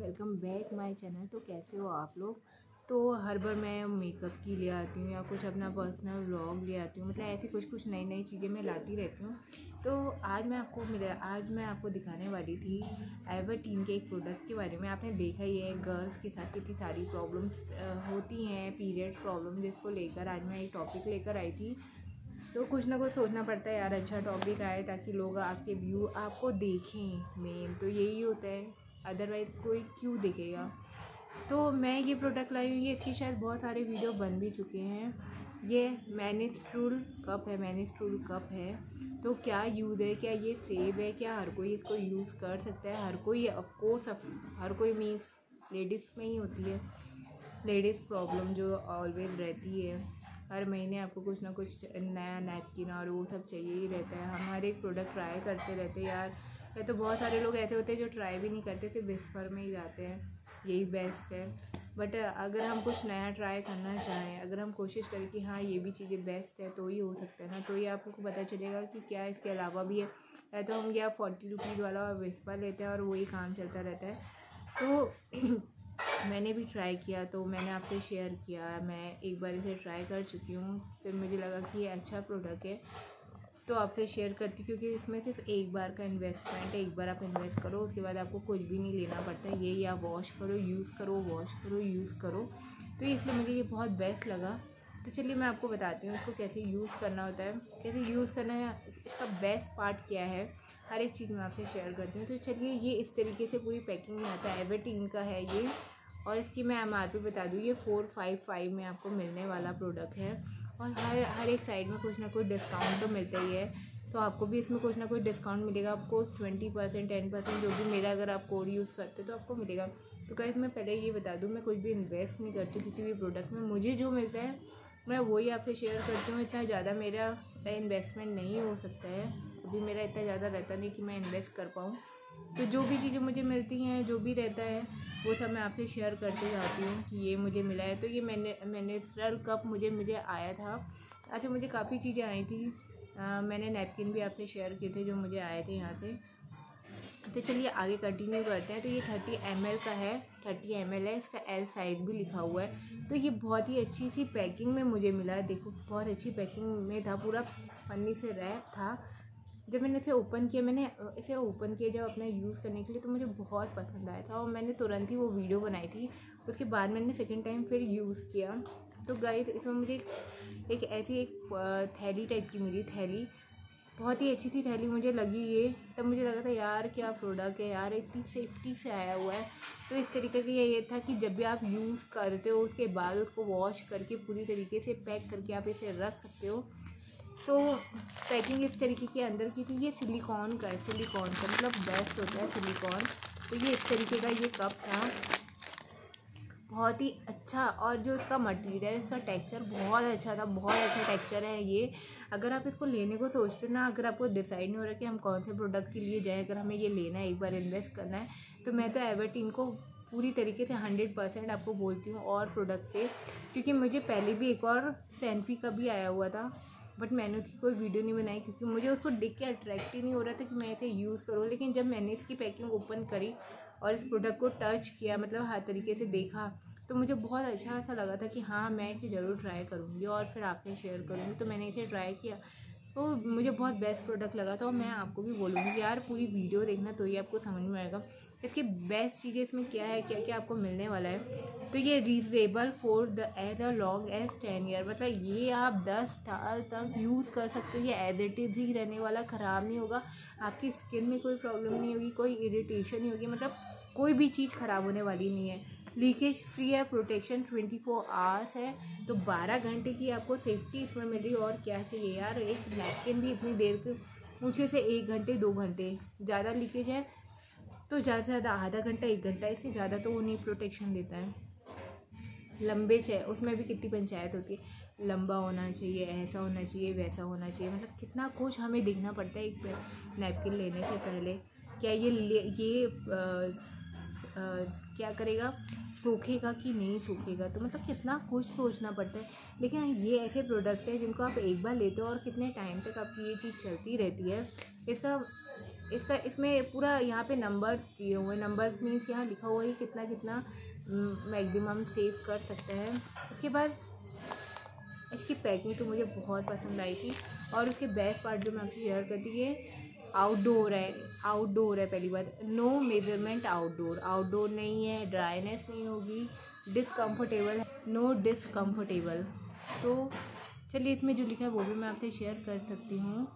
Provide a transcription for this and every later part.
Welcome back my channel तो कैसे हो आप लोग? तो हर बार मैं मेकअप की ले आती हूँ या कुछ अपना पर्सनल व्लॉग ले आती हूँ। मतलब ऐसी कुछ कुछ नई नई चीज़ें मैं लाती रहती हूँ। तो आज मैं आपको मिला, आज मैं आपको दिखाने वाली थी एवरटीन के एक प्रोडक्ट के बारे में। आपने देखा ही है गर्ल्स के साथ कितनी सारी प्रॉब्लम्स होती हैं पीरियड प्रॉब्लम जिसको लेकर आज मैं एक टॉपिक लेकर आई थी। तो कुछ ना कुछ सोचना पड़ता है यार अच्छा टॉपिक आए ताकि लोग आपके व्यू आपको देखें मेन तो यही होता है। अदरवाइज़ कोई क्यों देखेगा। तो मैं ये प्रोडक्ट लाई हूँ ये इसकी शायद बहुत सारे वीडियो बन भी चुके हैं। ये मैनिस्ट्रूल कप है मैनिस्ट्रूल कप है। तो क्या यूज़ है, क्या ये सेव है, क्या हर कोई इसको यूज़ कर सकता है? हर कोई ऑफकोर्स हर कोई मीन्स लेडीज़ में ही होती है। लेडीज़ प्रॉब्लम जो ऑलवेज रहती है। हर महीने आपको कुछ ना कुछ नया नैपकिन और वो सब चाहिए ही रहता है। हम हर एक प्रोडक्ट ट्राई करते रहते हैं, यार। या तो बहुत सारे लोग ऐसे होते हैं जो ट्राई भी नहीं करते, सिर्फ़ विस्पर में ही जाते हैं। यही बेस्ट है। बट अगर हम कुछ नया ट्राई करना चाहें, अगर हम कोशिश करें कि हाँ ये भी चीज़ें बेस्ट है तो ही हो सकता है ना। तो ये आपको पता चलेगा कि क्या इसके अलावा भी है। या तो हम या फोर्टी रुपीज़ वाला विस्पर लेते हैं और वही काम चलता रहता है। तो मैंने भी ट्राई किया तो मैंने आपसे शेयर किया। मैं एक बार इसे ट्राई कर चुकी हूँ। फिर मुझे लगा कि ये अच्छा प्रोडक्ट है। तो आपसे शेयर करती हूँ क्योंकि इसमें सिर्फ़ एक बार का इन्वेस्टमेंट है, एक बार आप इन्वेस्ट करो, उसके बाद आपको कुछ भी नहीं लेना पड़ता ये या वॉश करो यूज़ करो वॉश करो यूज़ करो। तो इसलिए मुझे ये बहुत बेस्ट लगा। तो चलिए मैं आपको बताती हूँ इसको कैसे यूज़ करना होता है। कैसे यूज़ करना है, इसका बेस्ट पार्ट क्या है, हर एक चीज़ मैं आपसे शेयर करती हूँ। तो चलिए ये इस तरीके से पूरी पैकिंग में आता है। एवरटीन का है ये। और इसकी मैं एमआरपी बता दूँ, ये फ़ोर फाइव फाइव में आपको मिलने वाला प्रोडक्ट है। और हर हर एक साइड में कुछ ना कुछ डिस्काउंट तो मिलता ही है। तो आपको भी इसमें कुछ ना कुछ डिस्काउंट मिलेगा, आपको ट्वेंटी परसेंट टेन परसेंट जो भी मेरा अगर आप कोड यूज़ करते तो आपको मिलेगा। तो क्या मैं पहले ये बता दूँ, मैं कुछ भी इन्वेस्ट नहीं करती किसी भी प्रोडक्ट में। मुझे जो मिलता है, मैं वही आपसे शेयर करती हूँ, इतना ज़्यादा मेरा इन्वेस्टमेंट नहीं हो सकता है। अभी मेरा इतना ज़्यादा रहता नहीं कि मैं इन्वेस्ट कर पाऊँ। तो जो भी चीज़ें मुझे मिलती हैं जो भी रहता है वो सब मैं आपसे शेयर करते जाती हूँ कि ये मुझे मिला है। तो ये मैंने मैंने सर कप मुझे मुझे आया था। अच्छा मुझे काफ़ी चीज़ें आई थी। आ, मैंने नैपकिन भी आपसे शेयर किए थे जो मुझे आए थे यहाँ से। तो चलिए आगे कंटिन्यू करते हैं। तो ये थर्टी एम का है थर्टी एम है। इसका एल साइज़ भी लिखा हुआ है। तो ये बहुत ही अच्छी सी पैकिंग में मुझे मिला है। देखो बहुत अच्छी पैकिंग में था। पूरा पन्नी से रैप था। जब मैंने इसे ओपन किया, मैंने इसे ओपन किया जब अपना यूज़ करने के लिए तो मुझे बहुत पसंद आया था और मैंने तुरंत ही वो वीडियो बनाई थी। उसके बाद मैंने सेकेंड टाइम फिर यूज़ किया। तो गाइस इसमें मुझे एक ऐसी एक थैली टाइप की मिली, थैली। बहुत ही अच्छी थी थैली, मुझे लगी ये। तब मुझे लगा था, यार, क्या प्रोडक्ट है यार, इतनी सेफ्टी से आया हुआ है। तो इस तरीके का ये ये था कि जब भी आप यूज़ करते हो, उसके बाद उसको वॉश करके पूरी तरीके से पैक करके आप इसे रख सकते हो। तो पैकिंग इस तरीके के अंदर की थी, ये सिलिकॉन का है, सिलिकॉन का मतलब बेस्ट होता है सिलिकॉन। तो ये इस तरीके का ये कप था। बहुत ही अच्छा और जो इसका मटेरियल इसका टेक्सचर बहुत अच्छा था, बहुत अच्छा टेक्सचर है ये। अगर आप इसको लेने को सोचते ना, अगर आपको डिसाइड नहीं हो रहा कि हम कौन से प्रोडक्ट के लिए जाएँ, अगर हमें ये लेना है, एक बार इन्वेस्ट करना है तो मैं तो एवर्टीन को पूरी तरीके से हंड्रेड परसेंट आपको बोलती हूँ और प्रोडक्ट से क्योंकि मुझे पहले भी एक और सैनफी का भी आया हुआ था। बट मैंने उसकी कोई वीडियो नहीं बनाई क्योंकि मुझे उसको देख के अट्रैक्ट ही नहीं हो रहा था कि मैं इसे यूज़ करूँ। लेकिन जब मैंने इसकी पैकिंग ओपन करी और इस प्रोडक्ट को टच किया मतलब हर तरीके से देखा तो मुझे बहुत अच्छा ऐसा लगा था कि हाँ मैं इसे ज़रूर ट्राई करूँगी और फिर आपसे शेयर करूँगी। तो मैंने इसे ट्राई किया। तो मुझे बहुत बेस्ट प्रोडक्ट लगा था और मैं आपको भी बोलूँगी यार पूरी वीडियो देखना तो ही आपको समझ में आएगा। इसकी बेस्ट चीज़ें इसमें क्या है क्या क्या आपको मिलने वाला है? तो ये reasonable for the age a long age ten year मतलब ये आप दस साल तक यूज़ कर सकते हो। ये एज इट इज़ ही रहने वाला, ख़राब नहीं होगा। आपकी स्किन में कोई प्रॉब्लम नहीं होगी, कोई इरीटेशन नहीं होगी मतलब कोई भी चीज़ ख़राब होने वाली नहीं है। लीकेज फ्री है प्रोटेक्शन ट्वेंटी फोर आवर्स है। तो बारह घंटे की आपको सेफ्टी इसमें मिल रही है और क्या चाहिए यार? एक नैपकिन भी इतनी देर के ऊँचे से एक घंटे दो घंटे ज़्यादा लीकेज है। तो ज़्यादा से ज़्यादा आधा घंटा एक घंटा इससे ज़्यादा तो वो नहीं प्रोटेक्शन देता है। लंबे चाहे उसमें भी कितनी पंचायत होती है? लंबा होना चाहिए ऐसा होना चाहिए वैसा होना चाहिए। मतलब कितना कुछ हमें देखना पड़ता है एक नैपकिन लेने से पहले। क्या ये ये आ, आ, क्या करेगा? सूखेगा कि नहीं सूखेगा? तो मतलब कितना कुछ सोचना पड़ता है। लेकिन ये ऐसे प्रोडक्ट है जिनको आप एक बार लेते हो और कितने टाइम तक आपकी ये चीज़ चलती रहती है। इसका इसका, इसमें पूरा यहाँ पे नंबर्स दिए हुए हैं। नंबर्स मीन्स यहाँ लिखा हुआ है कितना कितना मैक्सिमम सेव कर सकते हैं। उसके बाद, इसकी पैकिंग तो मुझे बहुत पसंद आई थी। और उसके बेस्ट पार्ट जो मैं आपसे शेयर करती है आउटडोर है आउटडोर है पहली बात। नो मेज़रमेंट आउटडोर आउटडोर नहीं है ड्राइनेस नहीं होगी डिसकम्फर्टेबल नो डिसकम्फर्टेबल तो चलिए इसमें जो लिखा है वो भी मैं आपसे शेयर कर सकती हूँ।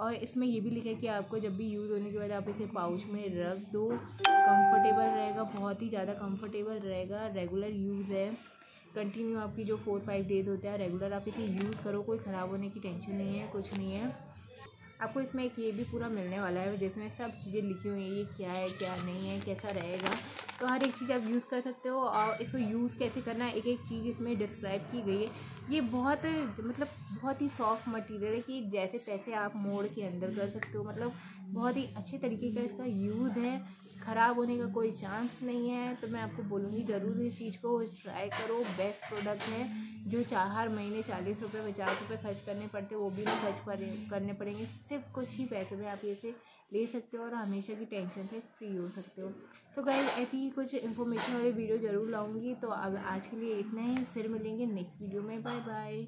और इसमें ये भी लिखा है कि आपको जब भी यूज़ होने के बाद आप इसे पाउच में रख दो। कंफर्टेबल रहेगा, बहुत ही ज़्यादा कंफर्टेबल रहेगा। रेगुलर यूज़ है। कंटिन्यू आपकी जो फोर फाइव डेज़ होता है रेगुलर आप इसे यूज़ करो। कोई ख़राब होने की टेंशन नहीं है, कुछ नहीं है। आपको इसमें एक ये भी पूरा मिलने वाला है, जिसमें सब चीज़ें लिखी हुई हैं, ये क्या है, क्या नहीं है, कैसा रहेगा। तो हर एक चीज़ आप यूज़ कर सकते हो और इसको यूज़ कैसे करना है एक एक चीज़ इसमें डिस्क्राइब की गई है। ये बहुत मतलब बहुत ही सॉफ्ट मटेरियल है कि जैसे तैसे आप मोड़ के अंदर कर सकते हो मतलब बहुत ही अच्छे तरीके का इसका यूज़ है। ख़राब होने का कोई चांस नहीं है तो मैं आपको बोलूँगी ज़रूर इस चीज़ को ट्राई करो। बेस्ट प्रोडक्ट है, जो चार, हर महीने चालीस रुपये पचास रुपये खर्च करने पड़ते वो भी नहीं खर्च पड़े, करने पड़ेंगे। सिर्फ़ कुछ ही पैसे में आप इसे ले सकते हो और हमेशा की टेंशन से फ्री हो सकते हो। तो गाइज़ ऐसी ही कुछ इन्फॉर्मेशन वाली वीडियो ज़रूर लाऊँगी। तो अब आज के लिए इतना ही, फिर मिलेंगे नेक्स्ट वीडियो में। Bye bye